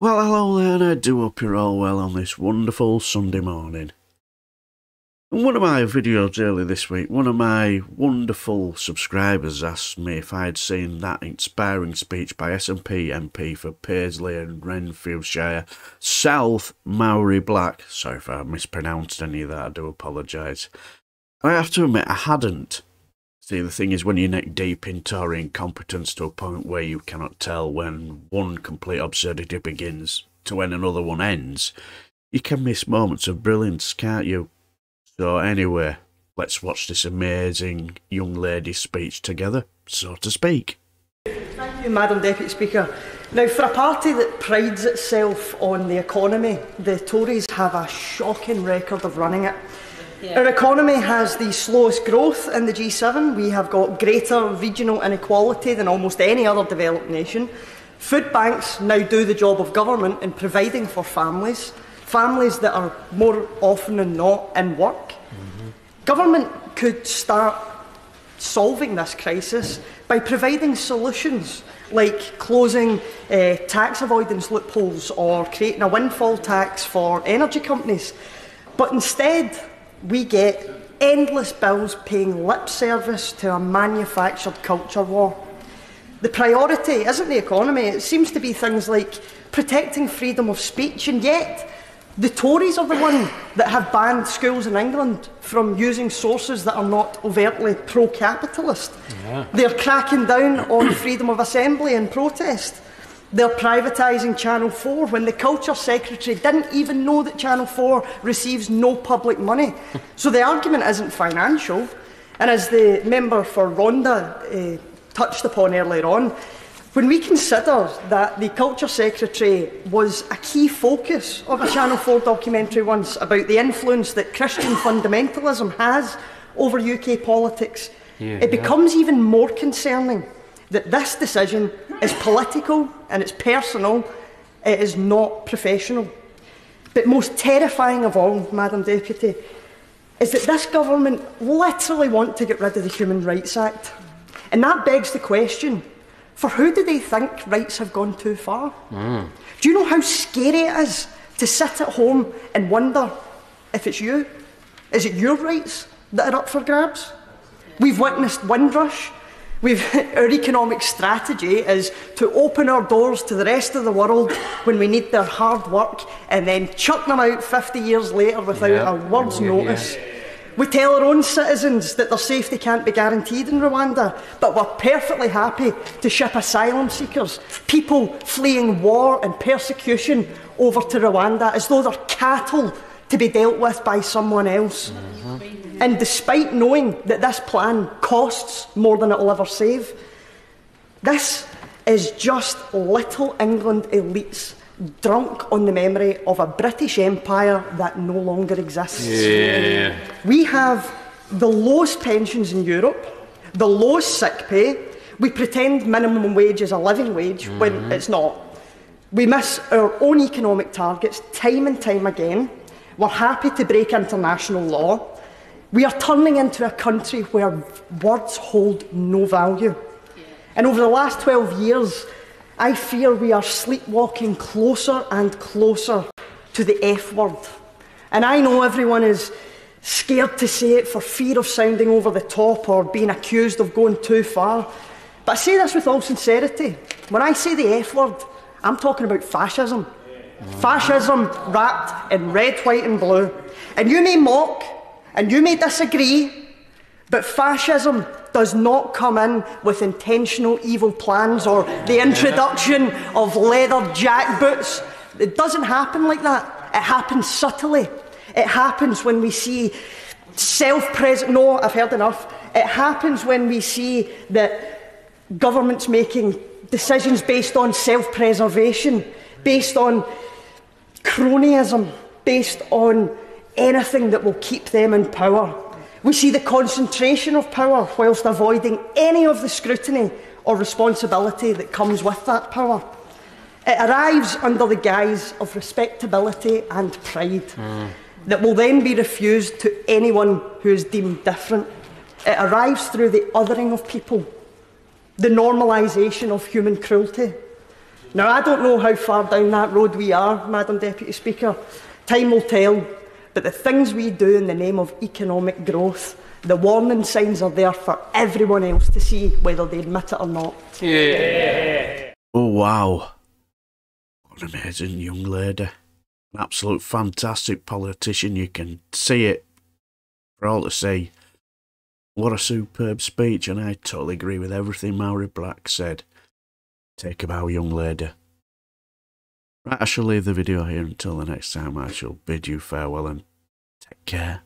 Well, hello there, and I do hope you're all well on this wonderful Sunday morning. In one of my videos earlier this week, one of my wonderful subscribers asked me if I'd seen that inspiring speech by SNP MP for Paisley and Renfrewshire South Mhairi Black. Sorry if I mispronounced any of that, I do apologise. I have to admit, I hadn't. See, the thing is, when you're neck deep in Tory incompetence to a point where you cannot tell when one complete absurdity begins to when another one ends, you can miss moments of brilliance, can't you? So, anyway, let's watch this amazing young lady's speech together, so to speak. Thank you, Madam Deputy Speaker. Now, for a party that prides itself on the economy, the Tories have a shocking record of running it. Yeah. Our economy has the slowest growth in the G7. We have got greater regional inequality than almost any other developed nation. Food banks now do the job of government in providing for families, families that are more often than not in work. Mm-hmm. Government could start solving this crisis by providing solutions like closing uh, tax avoidance loopholes or creating a windfall tax for energy companies. But instead, we get endless bills paying lip service to a manufactured culture war. The priority isn't the economy, it seems to be things like protecting freedom of speech, and yet the Tories are the ones that have banned schools in England from using sources that are not overtly pro capitalist. Yeah. They're cracking down on freedom of assembly and protest. They're privatising Channel 4 when the Culture Secretary didn't even know that Channel 4 receives no public money. so the argument isn't financial. And as the member for Rhondda uh, touched upon earlier on, when we consider that the Culture Secretary was a key focus of a Channel 4 documentary once about the influence that Christian fundamentalism has over UK politics, yeah, it becomes yeah. even more concerning that this decision is political and it's personal, it is not professional. But most terrifying of all, Madam Deputy, is that this government literally want to get rid of the Human Rights Act. And that begs the question, for who do they think rights have gone too far? Mm. Do you know how scary it is to sit at home and wonder if it's you? Is it your rights that are up for grabs? We've witnessed Windrush, We've, our economic strategy is to open our doors to the rest of the world when we need their hard work and then chuck them out 50 years later without yeah. a word's yeah, notice. Yeah. We tell our own citizens that their safety can't be guaranteed in Rwanda, but we're perfectly happy to ship asylum seekers, people fleeing war and persecution, over to Rwanda as though they're cattle to be dealt with by someone else. Mm-hmm. And despite knowing that this plan costs more than it will ever save, this is just little England elites drunk on the memory of a British Empire that no longer exists. Yeah. We have the lowest pensions in Europe, the lowest sick pay. We pretend minimum wage is a living wage mm-hmm. when it's not. We miss our own economic targets time and time again. We're happy to break international law. We are turning into a country where words hold no value. And over the last 12 years, I fear we are sleepwalking closer and closer to the F word. And I know everyone is scared to say it for fear of sounding over the top or being accused of going too far. But I say this with all sincerity. When I say the F word, I'm talking about fascism. Fascism wrapped in red, white, and blue. And you may mock and you may disagree, but fascism does not come in with intentional evil plans or the introduction of leather jackboots. It doesn't happen like that. It happens subtly. It happens when we see self present. No, I've heard enough. It happens when we see that governments making decisions based on self preservation, based on cronyism, based on anything that will keep them in power. We see the concentration of power whilst avoiding any of the scrutiny or responsibility that comes with that power. It arrives under the guise of respectability and pride mm. that will then be refused to anyone who is deemed different. It arrives through the othering of people, the normalisation of human cruelty. Now, I don't know how far down that road we are, Madam Deputy Speaker. Time will tell. But the things we do in the name of economic growth, the warning signs are there for everyone else to see, whether they admit it or not. Yeah. Oh, wow. What an amazing young lady. An absolute fantastic politician. You can see it for all to see. What a superb speech, and I totally agree with everything Mhairi Black said. Take a bow, young lady. Right, I shall leave the video here until the next time. I shall bid you farewell and take care.